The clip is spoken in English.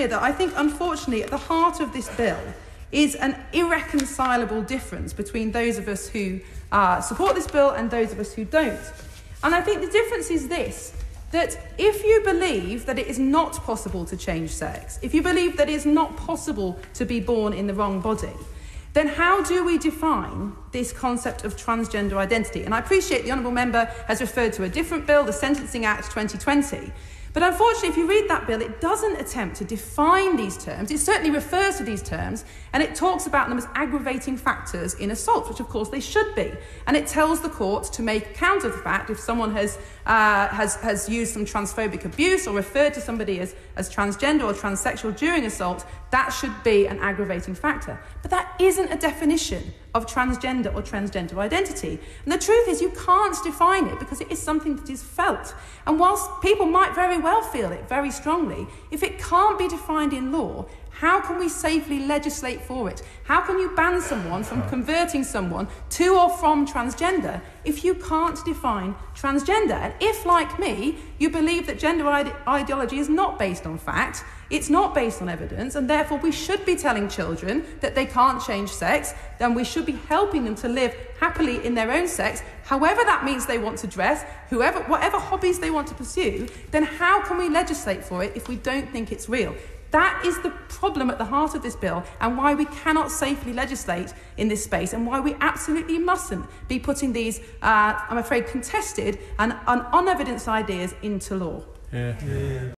clear that I think, unfortunately, at the heart of this bill is an irreconcilable difference between those of us who uh, support this bill and those of us who don't. And I think the difference is this that if you believe that it is not possible to change sex, if you believe that it is not possible to be born in the wrong body, then how do we define this concept of transgender identity? And I appreciate the Honourable Member has referred to a different bill, the Sentencing Act 2020. But unfortunately, if you read that bill, it doesn't attempt to define these terms. It certainly refers to these terms, and it talks about them as aggravating factors in assault, which of course they should be. And it tells the court to make account of the fact if someone has, uh, has, has used some transphobic abuse or referred to somebody as, as transgender or transsexual during assault, that should be an aggravating factor. But that isn't a definition of transgender or transgender identity. And the truth is, you can't define it because it is something that is felt. And whilst people might very well feel it very strongly, if it can't be defined in law, how can we safely legislate for it? How can you ban someone from converting someone to or from transgender if you can't define transgender? And if, like me, you believe that gender ide- ideology is not based on fact, it's not based on evidence, and therefore we should be telling children that they can't change sex, then we should be helping them to live happily in their own sex, however that means they want to dress, whoever, whatever hobbies they want to pursue, then how can we legislate for it if we don't think it's real? That is the problem at the heart of this bill and why we cannot safely legislate in this space and why we absolutely mustn't be putting these, uh, I'm afraid, contested and, and unevidenced ideas into law. Yeah. yeah.